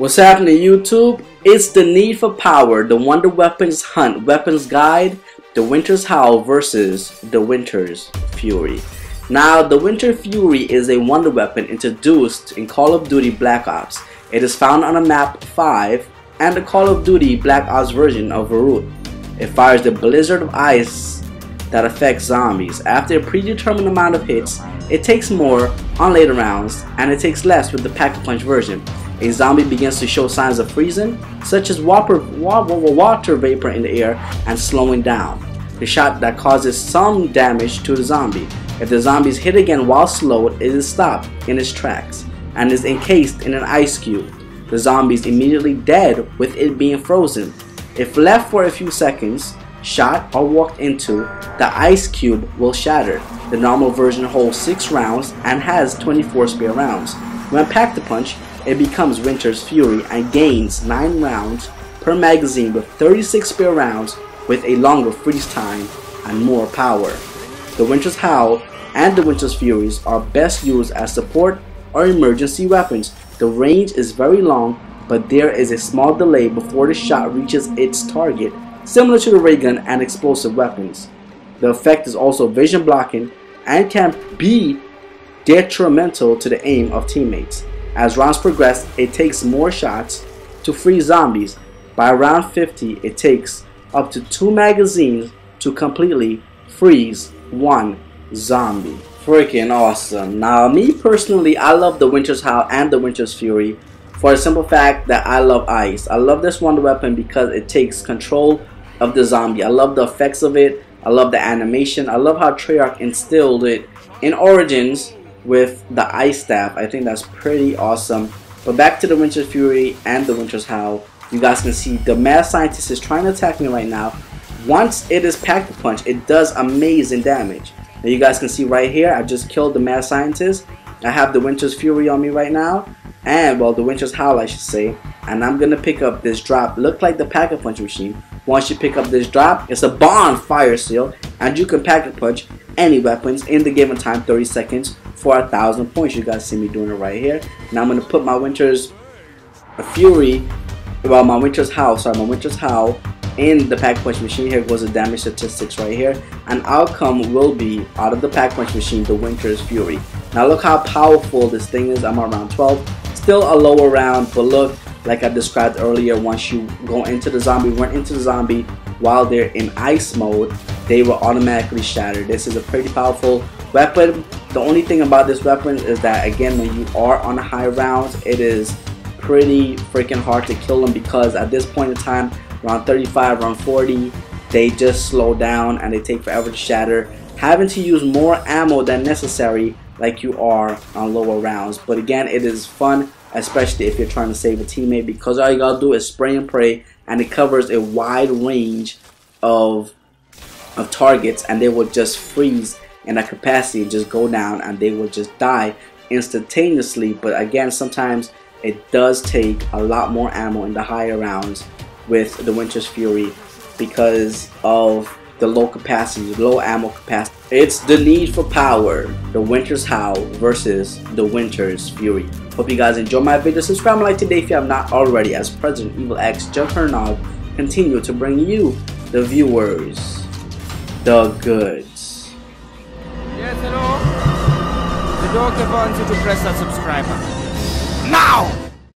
What's happening YouTube? It's the Need for Power, the Wonder Weapons Hunt Weapons Guide, the Winter's Howl versus the Winter's Fury. Now, the Winter Fury is a wonder weapon introduced in Call of Duty Black Ops. It is found on a map 5 and the Call of Duty Black Ops version of Der Riese. It fires the blizzard of ice that affects zombies. After a predetermined amount of hits, it takes more on later rounds, and it takes less with the Pack-a-Punch version. A zombie begins to show signs of freezing, such as water, water vapor in the air and slowing down. The shot that causes some damage to the zombie. If the zombie is hit again while slowed, it is stopped in its tracks and is encased in an ice cube. The zombie is immediately dead with it being frozen. If left for a few seconds, shot or walked into, the ice cube will shatter. The normal version holds 6 rounds and has 24 spare rounds. When packed a punch, it becomes Winter's Fury and gains 9 rounds per magazine with 36 spare rounds with a longer freeze time and more power. The Winter's Howl and the Winter's Furies are best used as support or emergency weapons. The range is very long but there is a small delay before the shot reaches its target, similar to the ray gun and explosive weapons. The effect is also vision blocking and can be detrimental to the aim of teammates. As rounds progress, it takes more shots to free zombies. By round 50, it takes up to two magazines to completely freeze one zombie. Freaking awesome. Now, me personally, I love the Winter's Howl and the Winter's Fury for the simple fact that I love ice. I love this wonder weapon because it takes control of the zombie. I love the effects of it. I love the animation. I love how Treyarch instilled it in Origins with the ice staff. I think that's pretty awesome. But back to the Winter's Fury and the Winter's Howl. You guys can see the mad scientist is trying to attack me right now. Once it is packed a punch, it does amazing damage. Now you guys can see right here, I just killed the mad scientist. I have the Winter's Fury on me right now and well the Winter's Howl I should say and I'm gonna pick up this drop look like the pack a punch machine once you pick up this drop it's a Bonfire Sale and you can pack a punch any weapons in the given time 30 seconds for a thousand points. You guys see me doing it right here. Now I'm gonna put my Winter's Fury well my Winter's Howl sorry my Winter's Howl in the pack punch machine. Here goes the damage statistics right here. And outcome will be out of the pack punch machine the Winter's Fury. Now look how powerful this thing is. I'm around 12 Still a lower round, but look, like I described earlier, once you go into the zombie, run into the zombie while they're in ice mode, they will automatically shatter. This is a pretty powerful weapon. The only thing about this weapon is that again, when you are on high rounds, it is pretty freaking hard to kill them because at this point in time, around 35, around 40, they just slow down and they take forever to shatter. Having to use more ammo than necessary like you are on lower rounds. But again, it is fun, especially if you're trying to save a teammate because all you gotta do is spray and pray and it covers a wide range of of targets and they will just freeze in that capacity just go down and they will just die instantaneously but again sometimes it does take a lot more ammo in the higher rounds with the Winter's Fury because of the low capacity, low ammo capacity. It's the need for power, the Winter's Howl versus the Winter's Fury. Hope you guys enjoy my video. Subscribe and like today if you have not already as President EVILxJUGHERNOG continue to bring you, the viewers, the goods. Wants you to press that subscribe button. Now!